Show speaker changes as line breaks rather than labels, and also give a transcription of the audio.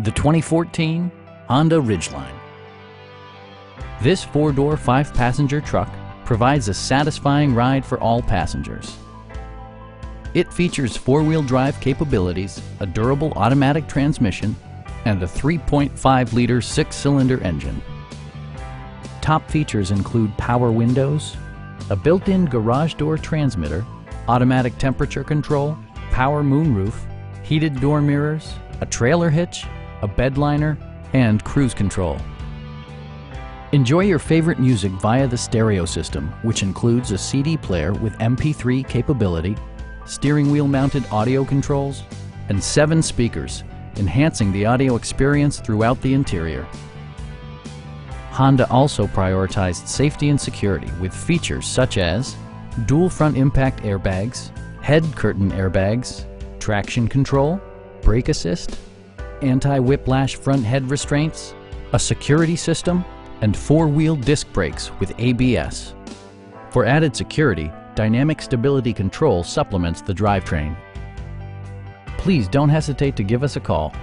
the 2014 Honda Ridgeline. This four-door, five-passenger truck provides a satisfying ride for all passengers. It features four-wheel drive capabilities, a durable automatic transmission, and a 3.5-liter six-cylinder engine. Top features include power windows, a built-in garage door transmitter, automatic temperature control, power moonroof, heated door mirrors, a trailer hitch, a bedliner, and cruise control. Enjoy your favorite music via the stereo system, which includes a CD player with MP3 capability, steering wheel mounted audio controls, and seven speakers, enhancing the audio experience throughout the interior. Honda also prioritized safety and security with features such as dual front impact airbags, head curtain airbags, traction control, brake assist, anti-whiplash front head restraints, a security system, and four-wheel disc brakes with ABS. For added security, Dynamic Stability Control supplements the drivetrain. Please don't hesitate to give us a call